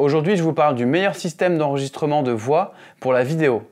Aujourd'hui, je vous parle du meilleur système d'enregistrement de voix pour la vidéo.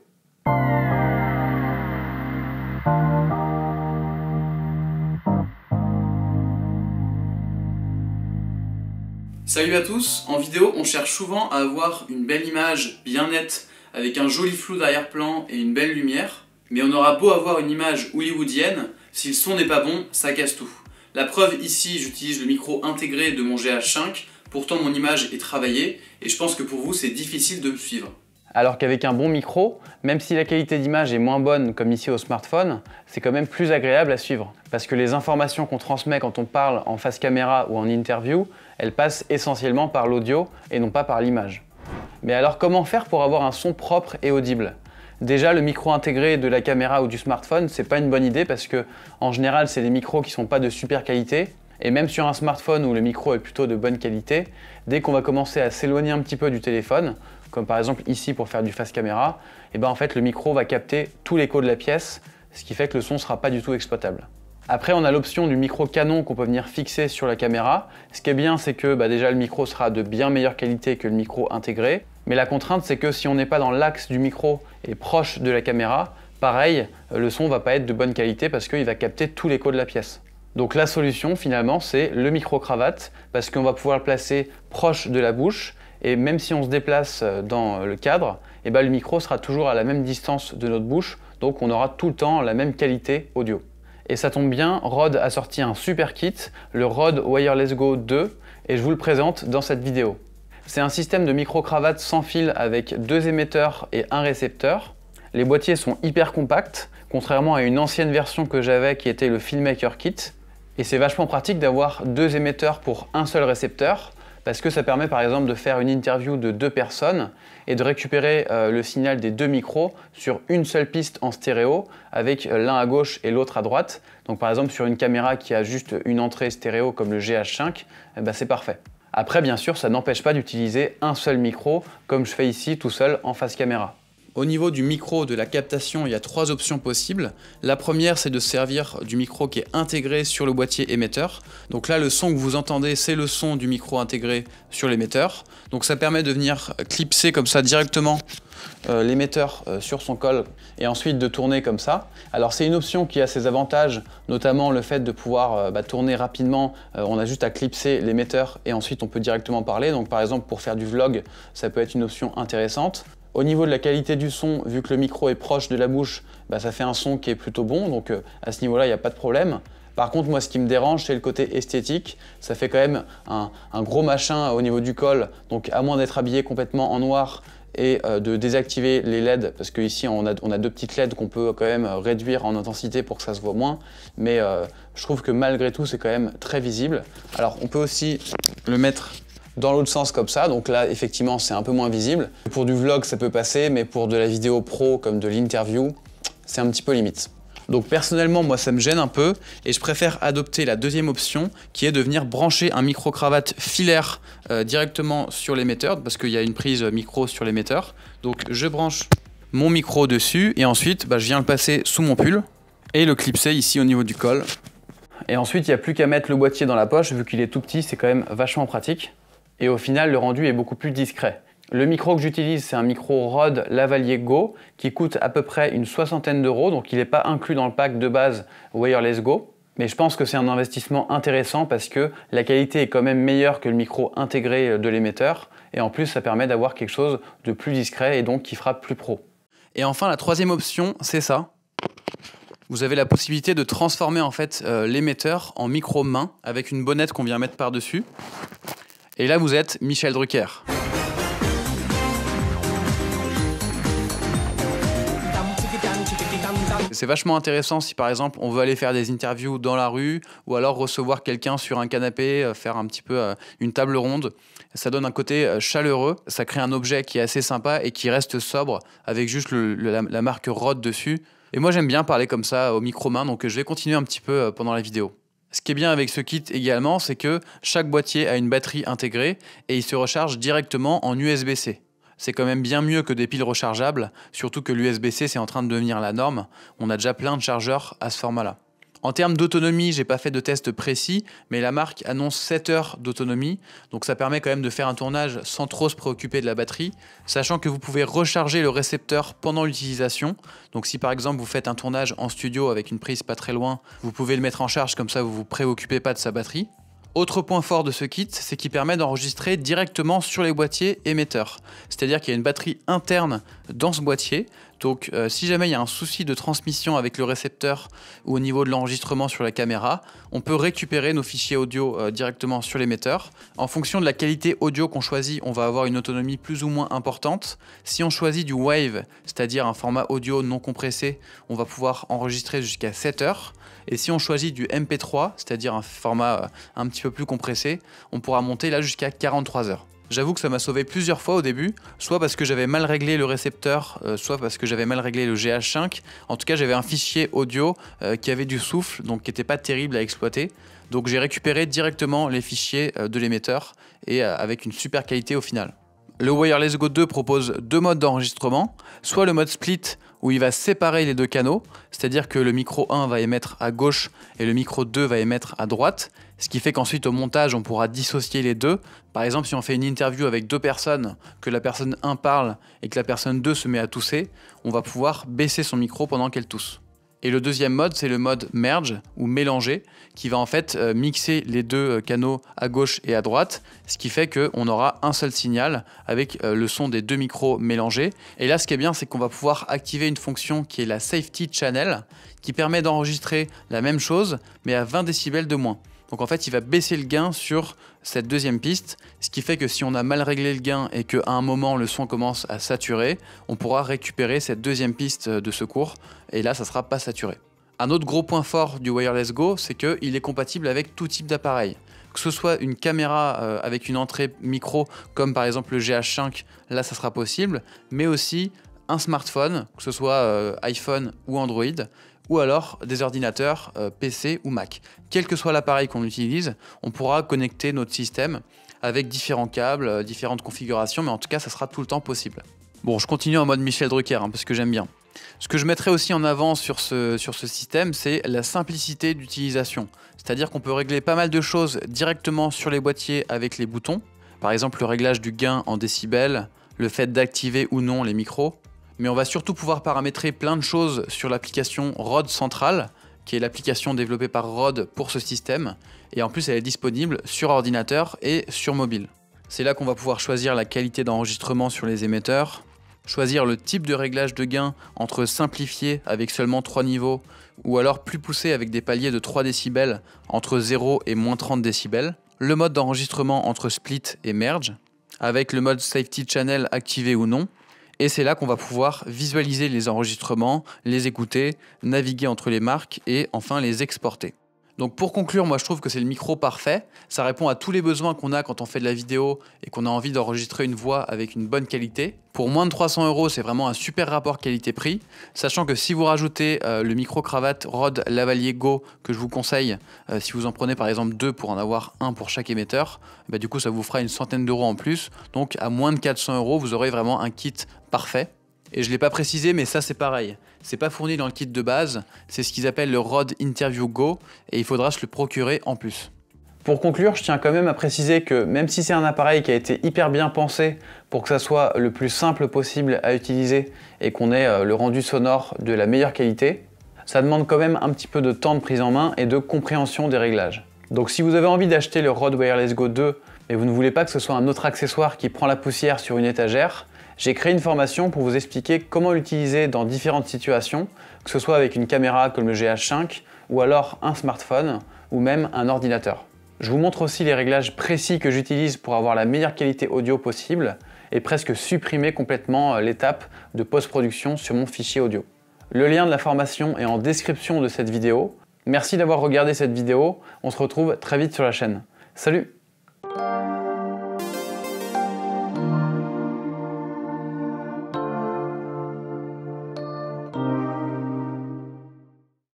Salut à tous, en vidéo on cherche souvent à avoir une belle image bien nette avec un joli flou d'arrière-plan et une belle lumière, mais on aura beau avoir une image hollywoodienne, si le son n'est pas bon, ça casse tout. La preuve ici, j'utilise le micro intégré de mon GH5, pourtant mon image est travaillée et je pense que pour vous c'est difficile de me suivre. Alors qu'avec un bon micro, même si la qualité d'image est moins bonne comme ici au smartphone, c'est quand même plus agréable à suivre. Parce que les informations qu'on transmet quand on parle en face caméra ou en interview, elles passent essentiellement par l'audio et non pas par l'image. Mais alors comment faire pour avoir un son propre et audible? Déjà, le micro intégré de la caméra ou du smartphone, c'est pas une bonne idée parce que en général, c'est des micros qui sont pas de super qualité. Et même sur un smartphone où le micro est plutôt de bonne qualité, dès qu'on va commencer à s'éloigner un petit peu du téléphone, comme par exemple ici pour faire du face caméra, et eh ben en fait le micro va capter tout l'écho de la pièce, ce qui fait que le son sera pas du tout exploitable. Après, on a l'option du micro canon qu'on peut venir fixer sur la caméra. Ce qui est bien, c'est que bah, déjà le micro sera de bien meilleure qualité que le micro intégré. Mais la contrainte, c'est que si on n'est pas dans l'axe du micro et proche de la caméra, pareil, le son va pas être de bonne qualité parce qu'il va capter tout l'écho de la pièce. Donc la solution finalement c'est le micro-cravate parce qu'on va pouvoir le placer proche de la bouche et même si on se déplace dans le cadre, eh ben, le micro sera toujours à la même distance de notre bouche donc on aura tout le temps la même qualité audio. Et ça tombe bien, Rode a sorti un super kit, le Rode Wireless Go 2 et je vous le présente dans cette vidéo. C'est un système de micro-cravate sans fil avec deux émetteurs et un récepteur. Les boîtiers sont hyper compacts, contrairement à une ancienne version que j'avais qui était le Filmmaker Kit. Et c'est vachement pratique d'avoir deux émetteurs pour un seul récepteur, parce que ça permet par exemple de faire une interview de deux personnes et de récupérer euh, le signal des deux micros sur une seule piste en stéréo avec euh, l'un à gauche et l'autre à droite. Donc par exemple sur une caméra qui a juste une entrée stéréo comme le GH5, eh ben, c'est parfait. Après, bien sûr, ça n'empêche pas d'utiliser un seul micro, comme je fais ici tout seul en face caméra. Au niveau du micro de la captation, il y a trois options possibles. La première, c'est de servir du micro qui est intégré sur le boîtier émetteur. Donc là, le son que vous entendez, c'est le son du micro intégré sur l'émetteur. Donc ça permet de venir clipser comme ça directement euh, l'émetteur euh, sur son col et ensuite de tourner comme ça. Alors c'est une option qui a ses avantages, notamment le fait de pouvoir euh, bah, tourner rapidement. on a juste à clipser l'émetteur et ensuite on peut directement parler. Donc par exemple pour faire du vlog, ça peut être une option intéressante. Au niveau de la qualité du son, vu que le micro est proche de la bouche, bah, ça fait un son qui est plutôt bon, donc euh, à ce niveau-là, il n'y a pas de problème. Par contre, moi, ce qui me dérange, c'est le côté esthétique. Ça fait quand même un, gros machin au niveau du col, donc à moins d'être habillé complètement en noir et euh, de désactiver les LED, parce qu'ici, on a, deux petites LED qu'on peut quand même réduire en intensité pour que ça se voit moins. Mais euh, je trouve que malgré tout, c'est quand même très visible. Alors, on peut aussi le mettre dans l'autre sens comme ça. Donc là, effectivement, c'est un peu moins visible. Pour du vlog, ça peut passer, mais pour de la vidéo pro comme de l'interview, c'est un petit peu limite. Donc personnellement, moi, ça me gêne un peu et je préfère adopter la deuxième option qui est de venir brancher un micro-cravate filaire euh, directement sur l'émetteur parce qu'il y a une prise micro sur l'émetteur. Donc je branche mon micro dessus et ensuite, bah, je viens le passer sous mon pull et le clipser ici au niveau du col. Et ensuite, il n'y a plus qu'à mettre le boîtier dans la poche, vu qu'il est tout petit, c'est quand même vachement pratique et au final le rendu est beaucoup plus discret. Le micro que j'utilise, c'est un micro Rode Lavalier Go qui coûte à peu près une soixantaine d'euros, donc il n'est pas inclus dans le pack de base Wireless Go. Mais je pense que c'est un investissement intéressant parce que la qualité est quand même meilleure que le micro intégré de l'émetteur et en plus ça permet d'avoir quelque chose de plus discret et donc qui fera plus pro. Et enfin la troisième option, c'est ça. Vous avez la possibilité de transformer en fait euh, l'émetteur en micro main avec une bonnette qu'on vient mettre par-dessus. Et là, vous êtes Michel Drucker. C'est vachement intéressant si par exemple on veut aller faire des interviews dans la rue ou alors recevoir quelqu'un sur un canapé, euh, faire un petit peu euh, une table ronde. Ça donne un côté euh, chaleureux, ça crée un objet qui est assez sympa et qui reste sobre avec juste la, marque Rode dessus. Et moi j'aime bien parler comme ça au micro-main donc je vais continuer un petit peu pendant la vidéo. Ce qui est bien avec ce kit également, c'est que chaque boîtier a une batterie intégrée et il se recharge directement en USB-C. C'est quand même bien mieux que des piles rechargeables, surtout que l'USB-C c'est en train de devenir la norme. On a déjà plein de chargeurs à ce format-là. En termes d'autonomie, j'ai pas fait de test précis, mais la marque annonce 7 heures d'autonomie, donc ça permet quand même de faire un tournage sans trop se préoccuper de la batterie, sachant que vous pouvez recharger le récepteur pendant l'utilisation. Donc si par exemple vous faites un tournage en studio avec une prise pas très loin, vous pouvez le mettre en charge comme ça vous vous préoccupez pas de sa batterie. Autre point fort de ce kit, c'est qu'il permet d'enregistrer directement sur les boîtiers émetteurs. C'est-à-dire qu'il y a une batterie interne dans ce boîtier. Donc euh, si jamais il y a un souci de transmission avec le récepteur ou au niveau de l'enregistrement sur la caméra, on peut récupérer nos fichiers audio euh, directement sur l'émetteur. En fonction de la qualité audio qu'on choisit, on va avoir une autonomie plus ou moins importante. Si on choisit du Wave, c'est-à-dire un format audio non compressé, on va pouvoir enregistrer jusqu'à 7 heures. Et si on choisit du MP3, c'est-à-dire un format euh, un petit peu plus compressé, on pourra monter là jusqu'à 43 heures. J'avoue que ça m'a sauvé plusieurs fois au début, soit parce que j'avais mal réglé le récepteur, euh, soit parce que j'avais mal réglé le GH5. En tout cas, j'avais un fichier audio euh, qui avait du souffle, donc qui n'était pas terrible à exploiter. Donc j'ai récupéré directement les fichiers de l'émetteur et avec une super qualité au final. Le Wireless Go 2 propose deux modes d'enregistrement, soit le mode split où il va séparer les deux canaux, c'est-à-dire que le micro 1 va émettre à gauche et le micro 2 va émettre à droite, ce qui fait qu'ensuite au montage on pourra dissocier les deux. Par exemple si on fait une interview avec deux personnes, que la personne 1 parle et que la personne 2 se met à tousser, on va pouvoir baisser son micro pendant qu'elle tousse. Et le deuxième mode, c'est le mode merge ou mélanger, qui va en fait euh, mixer les deux euh, canaux à gauche et à droite, ce qui fait qu'on aura un seul signal avec euh, le son des deux micros mélangés. Et là, ce qui est bien, c'est qu'on va pouvoir activer une fonction qui est la Safety Channel, qui permet d'enregistrer la même chose, mais à 20 décibels de moins. Donc en fait, il va baisser le gain sur cette deuxième piste, ce qui fait que si on a mal réglé le gain et qu'à un moment le son commence à saturer, on pourra récupérer cette deuxième piste de secours et là, ça sera pas saturé. Un autre gros point fort du Wireless Go, c'est qu'il est compatible avec tout type d'appareil. Que ce soit une caméra euh, avec une entrée micro, comme par exemple le GH5, là ça sera possible, mais aussi un smartphone, que ce soit euh, iPhone ou Android, ou alors des ordinateurs euh, PC ou Mac. Quel que soit l'appareil qu'on utilise, on pourra connecter notre système avec différents câbles, euh, différentes configurations, mais en tout cas, ça sera tout le temps possible. Bon, je continue en mode Michel Drucker, hein, parce que j'aime bien. Ce que je mettrai aussi en avant sur ce, sur ce système, c'est la simplicité d'utilisation. C'est-à-dire qu'on peut régler pas mal de choses directement sur les boîtiers avec les boutons. Par exemple, le réglage du gain en décibels, le fait d'activer ou non les micros, mais on va surtout pouvoir paramétrer plein de choses sur l'application Rode Central, qui est l'application développée par Rode pour ce système, et en plus elle est disponible sur ordinateur et sur mobile. C'est là qu'on va pouvoir choisir la qualité d'enregistrement sur les émetteurs, choisir le type de réglage de gain entre simplifié avec seulement 3 niveaux ou alors plus poussé avec des paliers de 3 décibels entre 0 et moins 30 décibels, le mode d'enregistrement entre split et merge, avec le mode safety channel activé ou non, et c'est là qu'on va pouvoir visualiser les enregistrements, les écouter, naviguer entre les marques et enfin les exporter. Donc pour conclure, moi je trouve que c'est le micro parfait. Ça répond à tous les besoins qu'on a quand on fait de la vidéo et qu'on a envie d'enregistrer une voix avec une bonne qualité. Pour moins de 300 euros, c'est vraiment un super rapport qualité-prix. Sachant que si vous rajoutez euh, le micro-cravate Rode Lavalier Go que je vous conseille, euh, si vous en prenez par exemple deux pour en avoir un pour chaque émetteur, bah, du coup ça vous fera une centaine d'euros en plus. Donc à moins de 400 euros, vous aurez vraiment un kit parfait. Et je ne l'ai pas précisé, mais ça c'est pareil. C'est pas fourni dans le kit de base, c'est ce qu'ils appellent le Rode Interview Go, et il faudra se le procurer en plus. Pour conclure, je tiens quand même à préciser que même si c'est un appareil qui a été hyper bien pensé pour que ça soit le plus simple possible à utiliser et qu'on ait euh, le rendu sonore de la meilleure qualité, ça demande quand même un petit peu de temps de prise en main et de compréhension des réglages. Donc si vous avez envie d'acheter le Rode Wireless Go 2 mais vous ne voulez pas que ce soit un autre accessoire qui prend la poussière sur une étagère, j'ai créé une formation pour vous expliquer comment l'utiliser dans différentes situations, que ce soit avec une caméra comme le GH5 ou alors un smartphone ou même un ordinateur. Je vous montre aussi les réglages précis que j'utilise pour avoir la meilleure qualité audio possible et presque supprimer complètement euh, l'étape de post-production sur mon fichier audio. Le lien de la formation est en description de cette vidéo. Merci d'avoir regardé cette vidéo, on se retrouve très vite sur la chaîne. Salut